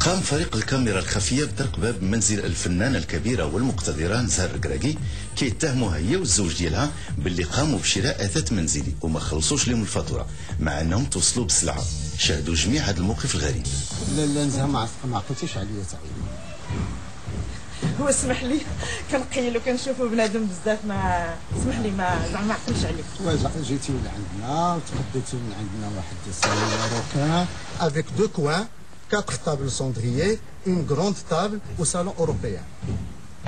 قام فريق الكاميرا الخفية بدرق باب منزل الفنانة الكبيرة والمقتدرة نزار القراقي كيتهموها هي والزوج ديالها باللي قاموا بشراء أثاث منزلي وما خلصوش لهم الفاتورة مع أنهم توصلوا بالسلعة. شاهدوا جميع هذا الموقف الغريب. لا لا نزهه ما عقلتيش عليا هو اسمح لي كنقيل وكنشوفوا بنادم بزاف ما اسمح لي ما زعما ما عقلش عليك. جيتي لعندنا وتقديتي من عندنا واحد الصالون ماروكان avec deux coins quatre tables cendrier une grande table و salon européen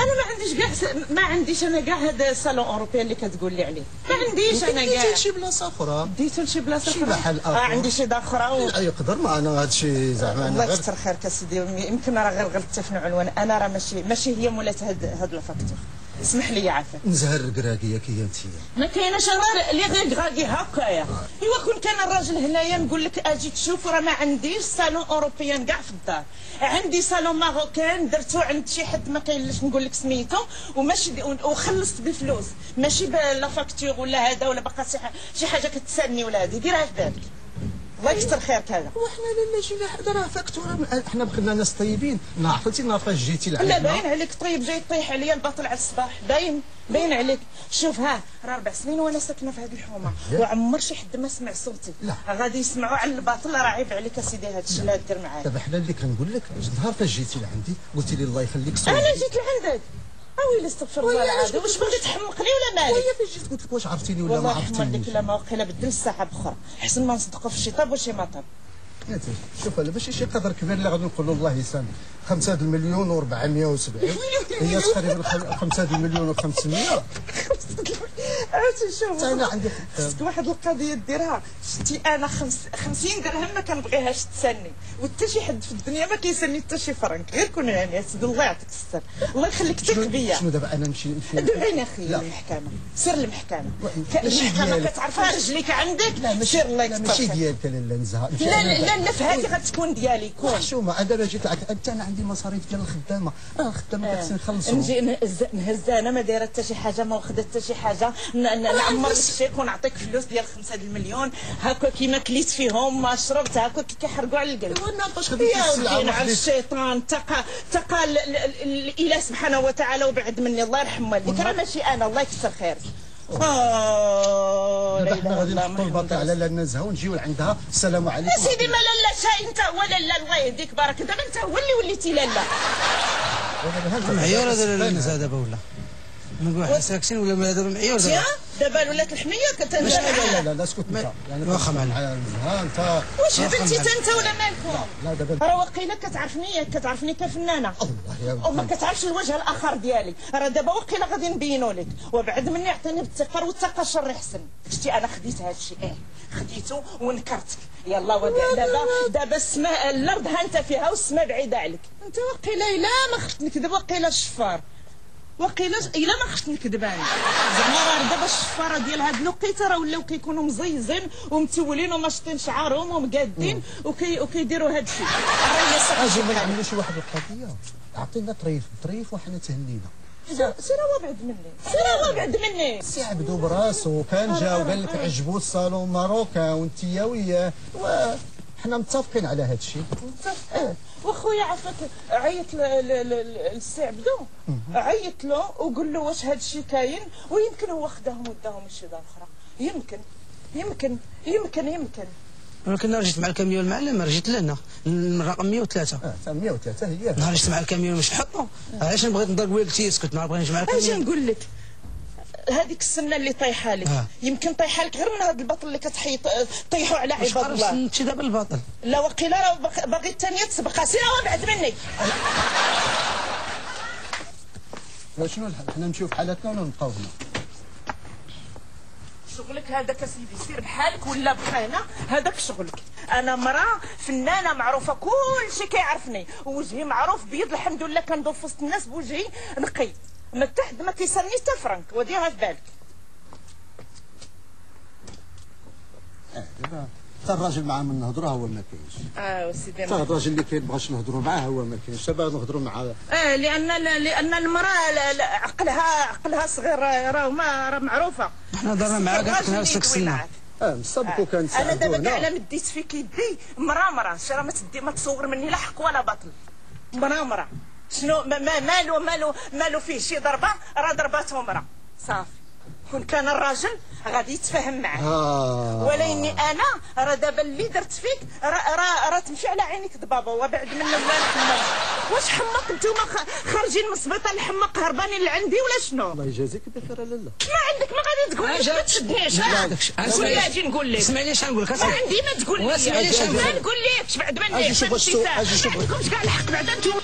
أنا ما عنديش كاع ما عنديش أنا كاع هذا ال salon européen اللي كتقول لي عليه. ما عنديش أنا كاع. شي بلاصة أخرى. ديتو لشي بلاصة شي أخرى؟ محل آه آخر. عندي شي أخرى. و... لا يقدر ما أنا هذا الشيء زعما الله أنا غير يكثر خيرك اسيدي يمكن راه غير غلطت في العنوان أنا راه ماشي ماشي هي مولات هاد هاد ال facture. اسمح لي يا عافاك نزهر القراقيه كي انت. ما كايناش غير اللي غير غادي هكايا ايوا كون كان الراجل هنايا نقول لك أجي تشوف راه ما عنديش salon européen كاع في الدار. عندي salon marocain درتو عند شي حد ما كاينلاش نقول لك سميتو وماشي وخلصت بفلوس. ماشي la facture ولا هذا ولا ح- شي حاجة كتسالني ولا هذه ديرها في بالك. الله يكثر خيرك هذا. وحنا لا جينا حدا راه facture حنا بقينا ناس طيبين. ما عقلتي نافاش جيتي لا لعندنا باين عليك طيب جاي طيح عليا الباطل على الصباح. باين باين عليك. شوف ها راه أربع سنين وأنا ساكنة في هذه الحومة. وعمر شي حد ما سمع صوتي. لا. غادي يسمعوا على الباطل راه عيب عليك أسيدي هذا الشيء اللي دير معايا. دابا حنا اللي كنقول لك نهار فاش جيتي لعندي قلتي لي الله يخليك صوتي. أنا جيت لعندك. اويلي استغفر الله ويلي، العظيم. واش بغيتي تحمقني ولا مالك؟ وهي فاش جيت قلت لك واش عرفتيني ولا ما والله يحمد عرفتينيش؟ لك لا ما وقيلا بدل الساعة بأخرى. حسن ما نصدقوا في شي طاب وشي ما طاب يا سيدي، شوف أنا ماشي شي قدر كبير اللي غادي نقولوا الله يسامح. 5 المليون و470 هي تقريبا خ- 5 المليون و500 عرفتي شوف. أنا عندي شفت واحد القضية ديرها؟ شتي أنا خمس 50 درهم ما كنبغيهاش تسني وحتى شي حد في الدنيا ما كيسني حتى شي فرنك. غير كون يعني سيدي الله يعطيك الستر الله يخليك تثق بيا شنو دابا أنا نمشي نمشي ادعينا أخي لا. للمحكمة سير المحكمة. ديالك. كتعرفها رجليك عندك لا سير الله لا يكثر ماشي. ديالك لا لا نزهة. لا لا لا في هذه غتكون ديالي كون. محشومه أنا جيت لعند- أنت أنا عندي مصاريف ديال الخدامة. الخدامة خصني نخلصهم نجي نهز نهز أنا ما دايرة حتى شي حاجة ما واخدة حتى شي حاجة. نعمر الشيك ونعطيك فلوس ديال 5 المليون. هكا كيما كليت فيهم ما شربت هكا كي كيحرقوا على القلب. السلعه ودي على الشيطان تقى تقى ال- ال- ال- الإله سبحانه وتعالى وبعد مني. الله يرحم والديك راه ماشي أنا الله يكثر خيرك. آه، لا دابا إله حنا غادي نحطوا محمد الباطل على لا نزهه ونجيو لعندها. السلام عليكم. سيدي ما لالا شاي انت ولا لا الله يهديك. بارك دابا انت هو اللي وليتي لالا معيور هذا النزاع دابا ولا نقول واحد ساكسين ولا ما دابا معيور يا دابا دابا ولات الحمية لا كتنجح لا لا لا اسكت انت يعني واخا معنا. مع نزهه انت واش هبلتي أنت ولا مالكم لا دابا راه وقيله كتعرفني كتعرفني كفنانه الله يا وما كتعرفش الوجه الآخر ديالي. راه دابا وقيله غادي نبينو لك. وبعد مني عطيني بالثقه والثقة الشر يحسن. شتي أنا خديت هذا الشيء. آه خديته ونكرتك. يلا ودع دابا دابا السماء الأرض ها انت فيها والسماء بعيدة عليك. أنت وقيله إلا ما خفت نكذب وقيله الشفار. وقيلا إلا ما خفت نكذب أنا زعما راه دابا الشفاره ديال هاد الوقيته راه ولاو كيكونوا مزيزين ومتولين وماشطين شعارهم ومقادين وكي وكيديروا هاد الشيء. راه أجي ما نعملوا شي واحد القضية. عطينا طريف طريف وحنا تهنينا. سير وابعد مني. سير وابعد مني. سي عبدو براسو كان جا وقال لك عجبو ال salon marocain وانت وياه وحنا متفقين على هذا الشيء. متفق. وأخويا عافاك عيط ل- ل- ل- للسي عبدو عيط له وقول له واش هاد الشيء كاين؟ ويمكن هو خداهم وداهم لشي دار أخرى. يمكن. يمكن. يمكن يمكن. ولكن نهار جيت مع الكاميون المعلم رجيت لهنا الرقم 103 آه تا 103 هي. نهار جيت مع الكاميون مش نحطو علاش بغيت نضرب وياك تيسكت نهار بغيت نجي مع أجي الكاميون نقول لك. هذيك السنة اللي طايحة لك. آه. يمكن طايحة لك غير من هذا البطل اللي كتحيط طيحوا على واش عباد عرفت الله. نمشي دابا للباطل لا وقيلا راه باغي الثانية تسبقها سير وابعد مني. شنو الحل حنا نمشيو في حالتنا ولا نبقاو هنا. شغلك هذاك سيدي سير بحالك ولا بقى هنا هذاك شغلك. أنا مراه فنانة معروفة كل شيء كيعرفني. وجهي معروف بيض الحمد لله كندور في وسط الناس بوجهي نقي. ما حتى حد ما كيسالني حتى فرنك وديها في بالك. آه دابا حتى الراجل معاه من نهضروا هو ما كاينش. آه سيدي حتى الراجل اللي كيبغاش نهضروا معاه هو ما كاينش. دابا نهضروا معاه آه لأن لأن المرأة لا- لا، عقلها عقلها صغير راه ما راه معروفة. حنا هضرنا معاك اللي سكسنا. آه مسبقوا كان أنا دابا كاع لا مديت فيك يدي مرا مرا شي راه ما تدي ما تصور مني لا حق ولا باطل. مرا مرا شنو ما ما- مالو مالو مالو فيه شي ضربة؟ راه ضرباته مرا صافي. كون كان الراجل غادي يتفاهم معاه آه. ولاني أنا راه دابا اللي درت فيك راه راه تمشي على عينيك دبابا وبعد من ولا نحمق واش حمق نتوما خ- خارجين من السبيطار الحمق هربانين لعندي ولا شنو؟ الله يجازيك بخير لاله ما عندك ما غادي تقول لي ما تشدنيش. لا، ها؟ ولا أجي نقول لك. اسمعني اش نقول لك؟ ما عندي ما تقول لي. واسمعني اش نقول ما لك بعد ما شوف. ما عندكمش كاع الحق بعدا نتوما